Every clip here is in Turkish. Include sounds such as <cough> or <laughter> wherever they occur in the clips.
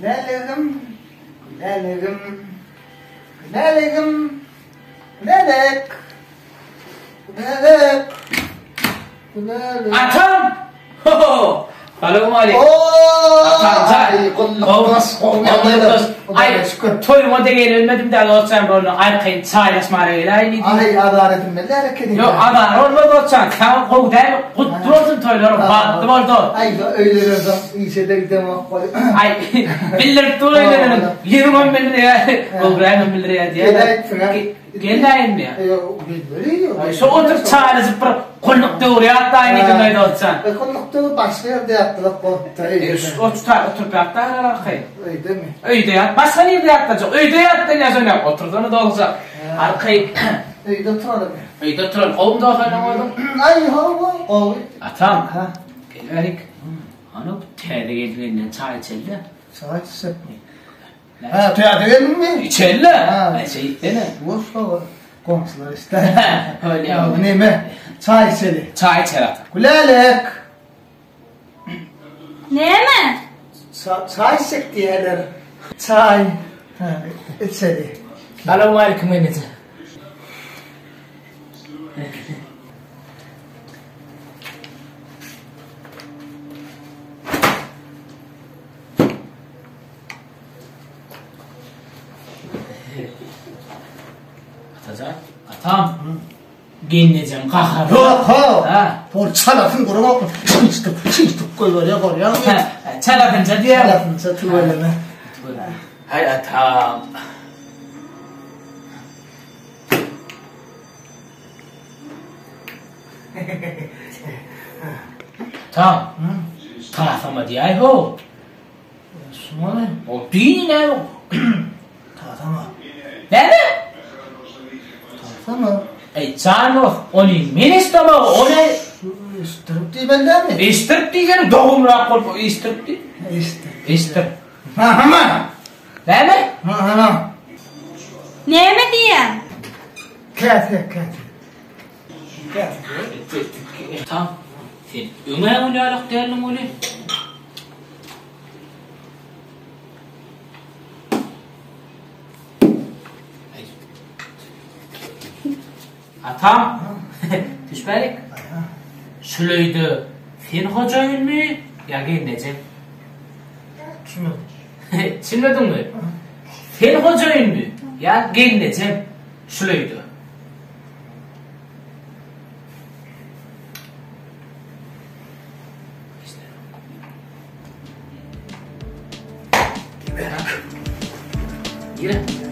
Gülelim, gülelim, gülelim, gülelek, gülelek, gülelek. Atam! Ho ho! Ali. Oo, Atam sen. kulluk Oh, Hayır, şükür. Toyuma da gelmedim de alacağım bunu. arkayın çaylas marayla aynı. Ay adaretim belli hareket ediyor. Yok adar olma doçan. Sen kovdayım, kutlu olsun toyları. Battım oldu. Ay öyle gördüm. İşe de gidem o. <clears throat> Ay bildirip dur öyle dedim. Yerim bildir ya. Kovdayım bildir ya diye. Geldayım mı ya? Yok, bilmiyorum. Ay şu otur çaylas bir kulluk doğru hatta aynı gün öyle olsan. Kulluk doğru başka yerde yaptılar. E, o tutar oturup yaptılar. Öyle mi? Öyle yatma. Başka nerede yatacak? Öyde yat ne sonra oturduğunu da olacak. Arkayı <clears throat> Öyle oturalım. öyde oturalım. Oğlum da oturalım oğlum. <clears throat> Ay hava. Oy. Atam. Ha. Gel verik. Ana teyze geldiğinden çay içelde. Çay içsek mi? Ha, teyze mi? İçelde. Ha. Ne şey içsene. Boş hava. Komşular işte. <laughs> Öyle Ya bu ne mi? Çay içelim. Çay içer atam. Gülelik. Ne mi? Çay, Time. It's heavy. I don't 아탐 겐내장 가하로. 허허 차라픈 거로 먹고. 치스톱 치스톱 꼴거려 거려. 차라픈 차디야 차라픈 차디 걸려면 hayata ta ta sama di ai ho sumane o di ni nai no ta sama nene ta sama a charm of only minister of only istırpti benden mi? İstirpti yani doğum rakol istırpti. İstirpti. İstirpti. İstirip. Ha ha Ne mi? ha ha. Ne mi diyeyim? Kati kati. Kati. Tam. Sen öne onu alak değerlim onu. <laughs> Atam. Düşmedik. Şuluydu. Sen hocayın mı? Ya gel Necip. Şunu. Düşünmedin mi? Sen hocayın mı? Ya gel Necip. Şuluydu. Yürü.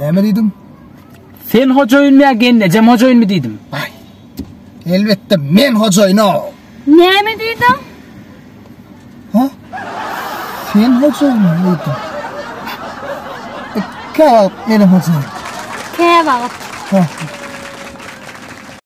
Ne mi dedim? Sen hocayın mı ya gel Necip hocayın mı dedim. Ay. Elbette men hocayın o. Ne mi dedim? Ha? Sen hocayın mı dedim? E, Kebap benim hocayım. Kebap. Ha.